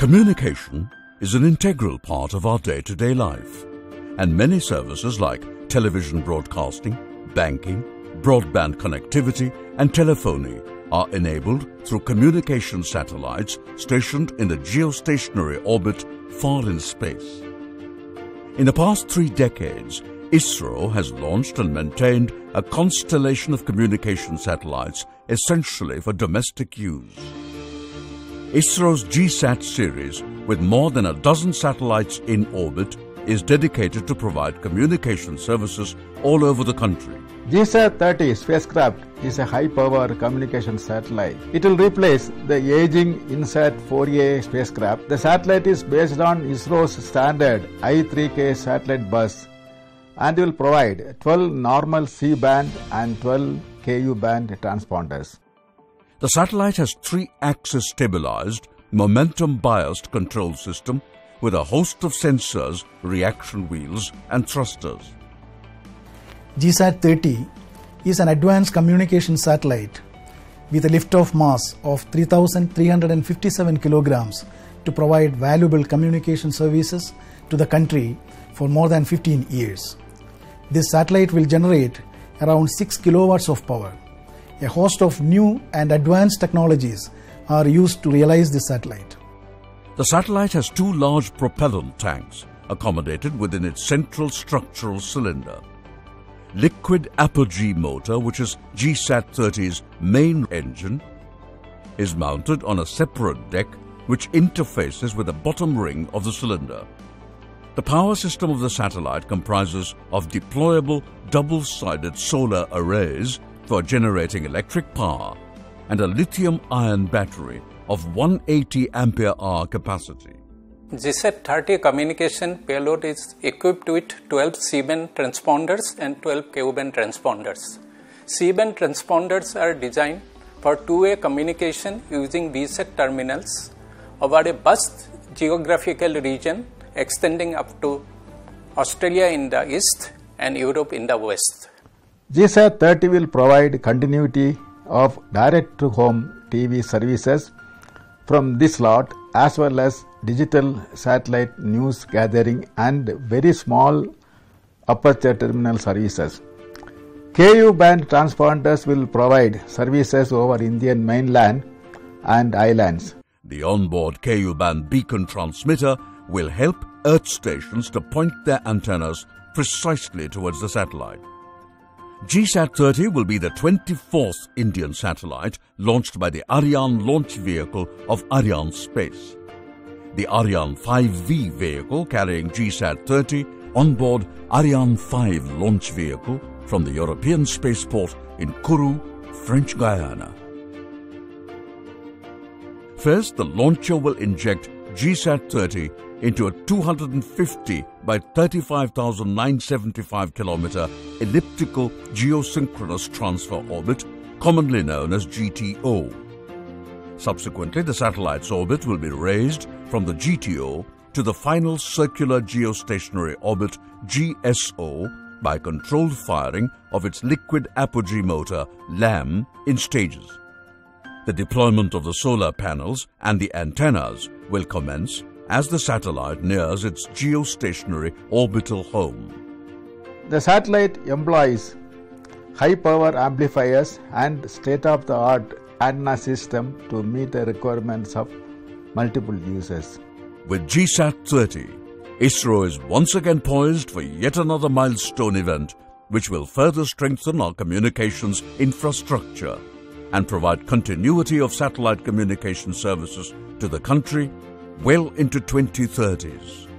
Communication is an integral part of our day-to-day life and many services like television broadcasting, banking, broadband connectivity and telephony are enabled through communication satellites stationed in a geostationary orbit far in space. In the past three decades, ISRO has launched and maintained a constellation of communication satellites essentially for domestic use. ISRO's GSAT series, with more than a dozen satellites in orbit, is dedicated to provide communication services all over the country. GSAT-30 spacecraft is a high-power communication satellite. It will replace the aging INSAT 4A spacecraft. The satellite is based on ISRO's standard I3K satellite bus and will provide 12 normal C-band and 12 Ku band transponders. The satellite has three-axis stabilized, momentum-biased control system with a host of sensors, reaction wheels and thrusters. GSAT-30 is an advanced communication satellite with a liftoff mass of 3,357 kilograms to provide valuable communication services to the country for more than 15 years. This satellite will generate around 6 kilowatts of power. A host of new and advanced technologies are used to realize the satellite. The satellite has two large propellant tanks accommodated within its central structural cylinder. Liquid apogee motor, which is GSAT-30's main engine, is mounted on a separate deck which interfaces with the bottom ring of the cylinder. The power system of the satellite comprises of deployable double-sided solar arrays for generating electric power and a lithium-ion battery of 180 ampere hour capacity. GSAT 30 communication payload is equipped with 12 C-band transponders and 12 Ku-band transponders. C-band transponders are designed for two-way communication using VSAT terminals over a vast geographical region extending up to Australia in the east and Europe in the west. GSAT 30 will provide continuity of direct to home TV services from this lot as well as digital satellite news gathering and very small aperture terminal services. KU band transponders will provide services over Indian mainland and islands. The onboard KU band beacon transmitter will help Earth stations to point their antennas precisely towards the satellite. GSAT 30 will be the 24th Indian satellite launched by the Ariane launch vehicle of Arianespace. the Ariane 5V vehicle carrying GSAT 30 on board Ariane 5 launch vehicle from the European spaceport in Kourou, French Guiana. First, the launcher will inject GSAT 30 into a 250 by 35,975 kilometer elliptical geosynchronous transfer orbit, commonly known as GTO. Subsequently, the satellite's orbit will be raised from the GTO to the final circular geostationary orbit GSO by controlled firing of its liquid apogee motor LAM in stages. The deployment of the solar panels and the antennas will commence as the satellite nears its geostationary orbital home. The satellite employs high power amplifiers and state of the art antenna system to meet the requirements of multiple users. With GSAT 30, ISRO is once again poised for yet another milestone event which will further strengthen our communications infrastructure and provide continuity of satellite communication services to the country well into 2030s.